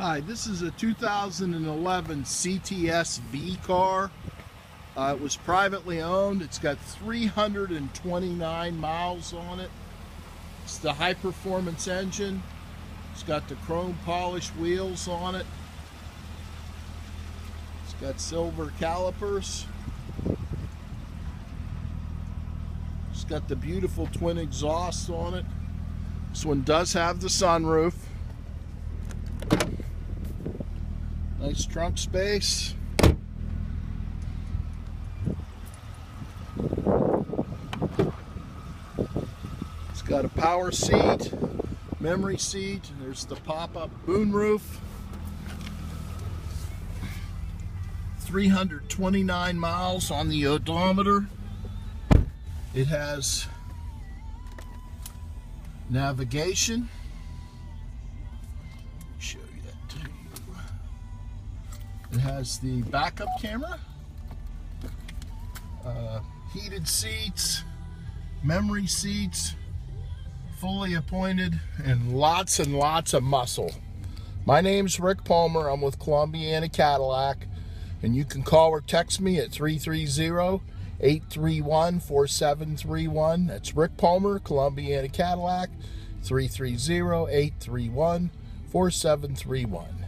Hi, this is a 2011 CTS V car. Uh, it was privately owned. It's got 329 miles on it. It's the high performance engine. It's got the chrome polished wheels on it. It's got silver calipers. It's got the beautiful twin exhaust on it. This one does have the sunroof. Nice trunk space. It's got a power seat, memory seat. There's the pop-up moonroof. 329 miles on the odometer. It has navigation. Has the backup camera, uh, heated seats, memory seats, fully appointed, and lots and lots of muscle. My name's Rick Palmer. I'm with Columbiana Cadillac, and you can call or text me at 330 831 4731. That's Rick Palmer, Columbiana Cadillac, 330 831 4731.